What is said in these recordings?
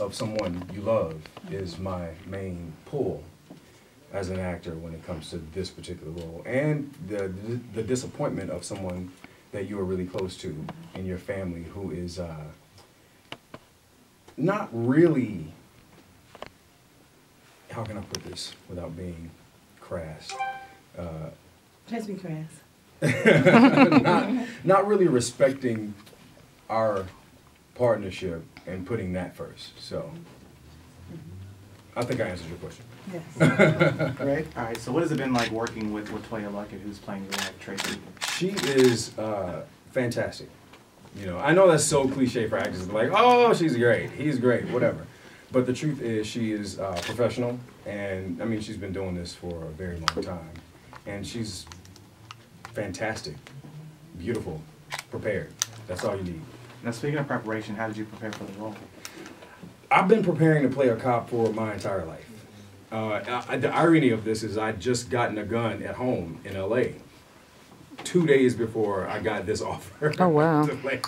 of someone you love is my main pull as an actor when it comes to this particular role, and the the, the disappointment of someone that you are really close to in your family who is uh, not really. How can I put this without being crass? Uh, Let's be crass. not, not really respecting our partnership and putting that first. So I think I answered your question. Yes. Right. All right. So what has it been like working with with Toya Luckett, who's playing your wife Tracy? She is uh, fantastic. You know, I know that's so cliche for actors, like, oh, she's great, he's great, whatever. But the truth is, she is uh, professional, and I mean, she's been doing this for a very long time, and she's fantastic, beautiful, prepared. That's all you need. Now, speaking of preparation, how did you prepare for the role? I've been preparing to play a cop for my entire life. Uh, I, the irony of this is I just gotten a gun at home in LA two days before I got this offer. Oh, wow. to play.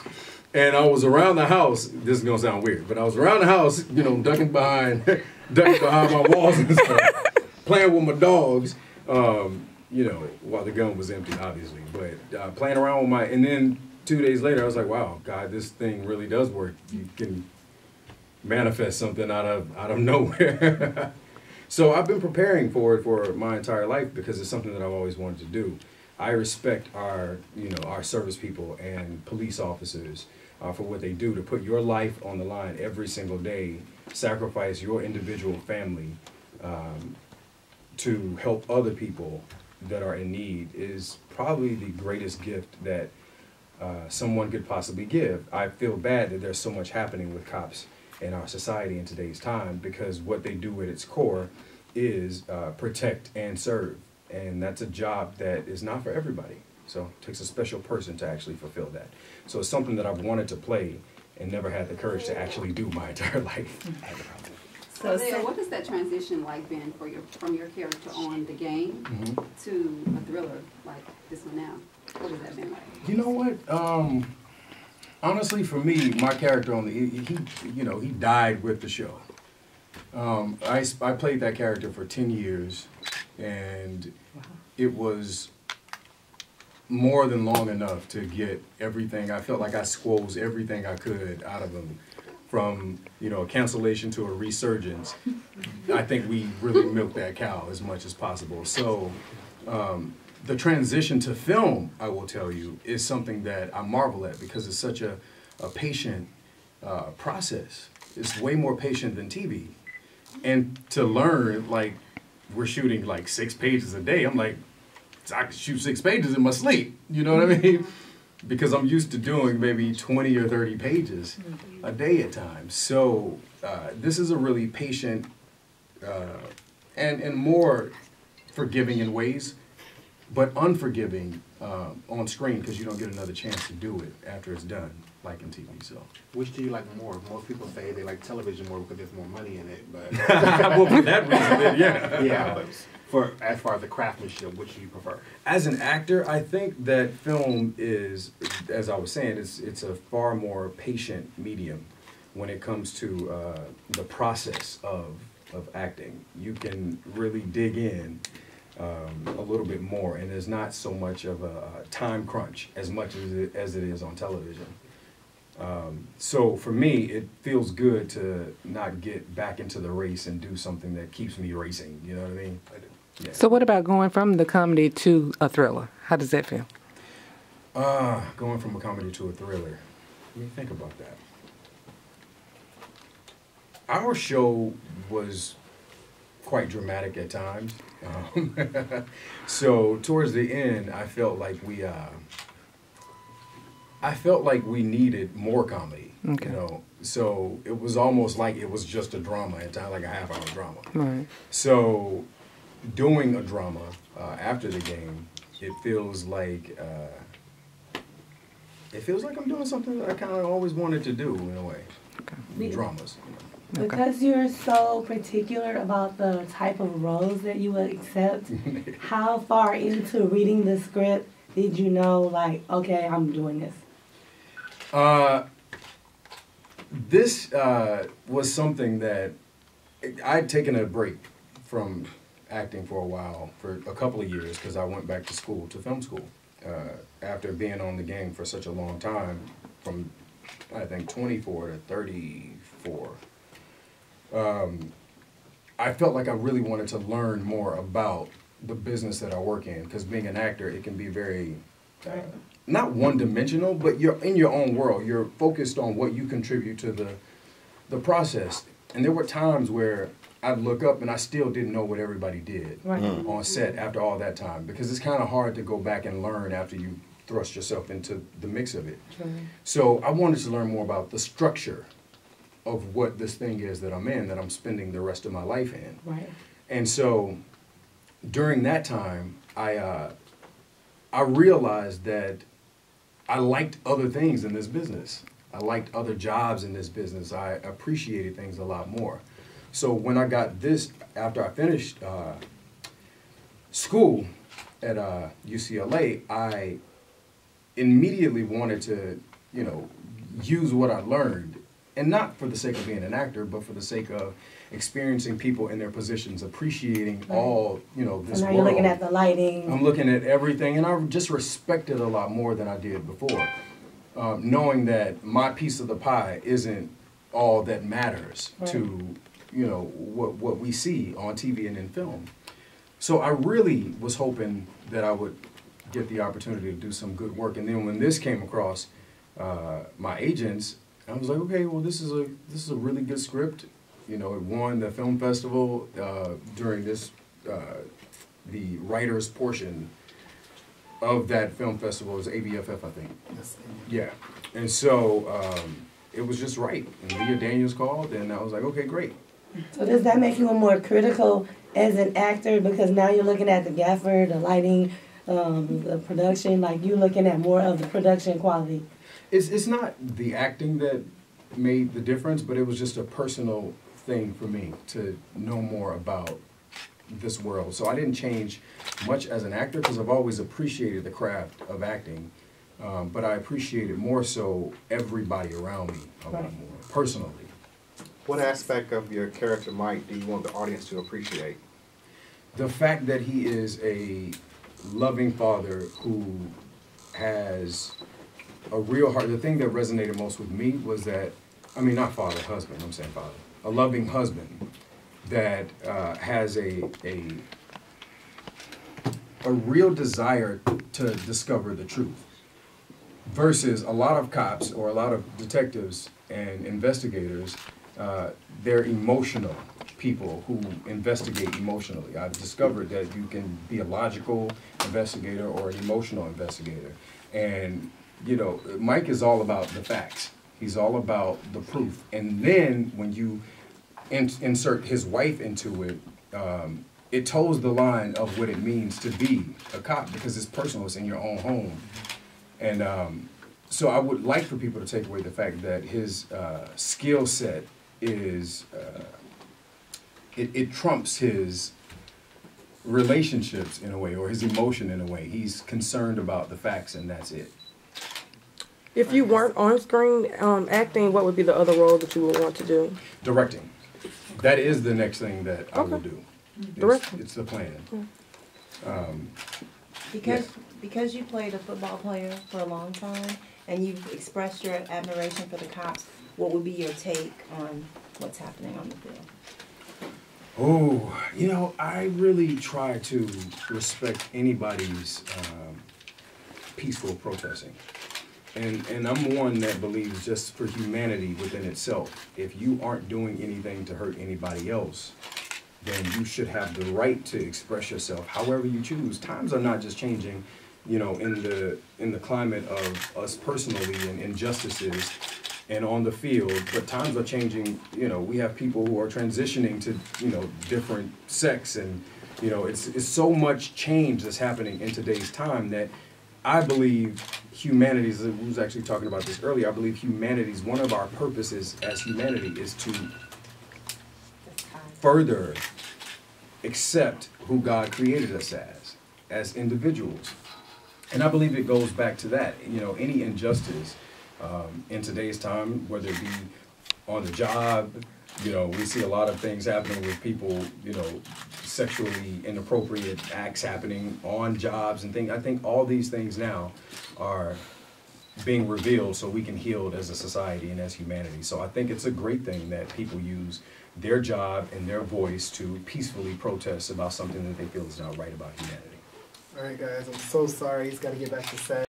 And I was around the house. This is gonna sound weird, but I was around the house, you know, ducking behind, ducking behind my walls and stuff, playing with my dogs. Um, you know, while the gun was empty, obviously, but uh, playing around with my. And then two days later, I was like, "Wow, God, this thing really does work. You can manifest something out of out of nowhere." so I've been preparing for it for my entire life because it's something that I've always wanted to do. I respect our, you know, our service people and police officers uh, for what they do to put your life on the line every single day, sacrifice your individual family um, to help other people that are in need is probably the greatest gift that uh, someone could possibly give. I feel bad that there's so much happening with cops in our society in today's time because what they do at its core is uh, protect and serve. And that's a job that is not for everybody. So it takes a special person to actually fulfill that. So it's something that I've wanted to play and never had the courage to actually do my entire life. So, Leo, what has that transition like been for your from your character on the game Mhm. to a thriller like this one now? What has that been like? You know what? Um, honestly, for me, my character on the he, you know he died with the show. Um, I I played that character for ten years, and it was more than long enough to get everything. I felt like I squoze everything I could out of him, from you know a cancellation to a resurgence. I think we really milked that cow as much as possible. So. Um, the transition to film, I will tell you, is something that I marvel at because it's such a, a patient uh, process. It's way more patient than TV. And to learn, like, we're shooting like six pages a day, I'm like, I can shoot six pages in my sleep. You know what I mean? Because I'm used to doing maybe 20 or 30 pages a day at times. So uh, this is a really patient uh, and, and more forgiving in ways but unforgiving uh, on screen because you don't get another chance to do it after it's done, like in TV. So, Which do you like more? Most people say they like television more because there's more money in it, but well, for that reason, then, yeah. yeah. But for as far as the craftsmanship, which do you prefer? As an actor, I think that film is, as I was saying, it's it's a far more patient medium when it comes to uh, the process of of acting. You can really dig in. Um, a little bit more, and there's not so much of a, a time crunch as much as it, as it is on television. Um, so for me, it feels good to not get back into the race and do something that keeps me racing. You know what I mean? Yeah. So, what about going from the comedy to a thriller? How does that feel? Uh, going from a comedy to a thriller. Let me think about that. Our show was quite dramatic at times. Um, so towards the end, I felt like we, uh, I felt like we needed more comedy. Okay. You know, so it was almost like it was just a drama at times, like a half hour drama. Right. So, doing a drama uh, after the game, it feels like uh, it feels like I'm doing something that I kind of always wanted to do in a way. Okay. Dramas. You know. Because you're so particular about the type of roles that you would accept, how far into reading the script did you know, like, okay, I'm doing this? Uh, this uh, was something that I'd taken a break from acting for a while, for a couple of years, because I went back to school, to film school, uh, after being on the game for such a long time, from I think 24 to 34. Um, I felt like I really wanted to learn more about the business that I work in, because being an actor, it can be very uh, not one dimensional, but you're in your own world. You're focused on what you contribute to the the process. And there were times where I'd look up and I still didn't know what everybody did Right. on set after all that time because it's kind of hard to go back and learn after you thrust yourself into the mix of it. So I wanted to learn more about the structure of what this thing is that I'm in, that I'm spending the rest of my life in. Right. And so during that time, I uh, I realized that I liked other things in this business. I liked other jobs in this business. I appreciated things a lot more. So when I got this, after I finished uh, school at uh, UCLA, I immediately wanted to, you know, use what I learned, and not for the sake of being an actor, but for the sake of experiencing people in their positions, appreciating Right. all, you know, this So now world. you're looking at the lighting. I'm looking at everything, and I just respect it a lot more than I did before. Um, knowing that my piece of the pie isn't all that matters to, you know, what what we see on TV and in film. So I really was hoping that I would get the opportunity to do some good work. And then when this came across uh, my agents, I was like, okay, well, this is a this is a really good script. You know, it won the film festival uh, during this uh, the writers portion of that film festival was ABFF, I think. Yes. Yeah, and so um, it was just right. And Leah Daniels called, and I was like, okay, great. So does that make you a more critical as an actor because now you're looking at the gaffer, the lighting, um, the production, like you looking at more of the production quality. It's it's not the acting that made the difference, but it was just a personal thing for me to know more about this world. So I didn't change much as an actor because I've always appreciated the craft of acting, um, but I appreciated more so everybody around me a lot Right. more personally. What aspect of your character, Mike, do you want the audience to appreciate? the fact that he is a loving father who has a real heart. The thing that resonated most with me was that, I mean, not father, husband. I'm saying father, a loving husband that uh, has a a a real desire to discover the truth. Versus a lot of cops or a lot of detectives and investigators, uh, they're emotional people who investigate emotionally. I've discovered that you can be a logical investigator or an emotional investigator. And, you know, Mike is all about the facts. He's all about the proof. And then when you in, insert his wife into it, um, it toes the line of what it means to be a cop because it's personal, it's in your own home. And um, so I would like for people to take away the fact that his uh, skill set is, uh, it, it trumps his relationships in a way or his emotion in a way. He's concerned about the facts and that's it. If you weren't on screen um, acting, what would be the other role that you would want to do? Directing. That is the next thing that I will do. It's, Directing. it's the plan. Um, Because because you played a football player for a long time and you've expressed your admiration for the cops, what would be your take on what's happening on the field? Oh, you know, I really try to respect anybody's um, peaceful protesting. And, and I'm one that believes just for humanity within itself, if you aren't doing anything to hurt anybody else, then you should have the right to express yourself however you choose. Times are not just changing, you know, in the in the climate of us personally and injustices and on the field, but times are changing, you know, we have people who are transitioning to, you know, different sex and you know, it's it's so much change that's happening in today's time that I believe humanity who was actually talking about this earlier, I believe humanity's one of our purposes as humanity is to further accept who God created us as, as individuals. And I believe it goes back to that. You know, any injustice um, in today's time, whether it be on the job. You know, we see a lot of things happening with people, you know, sexually inappropriate acts happening on jobs and things. I think all these things now are being revealed so we can heal as a society and as humanity. So I think it's a great thing that people use their job and their voice to peacefully protest about something that they feel is not right about humanity. All right, guys, I'm so sorry. He's got to get back to set.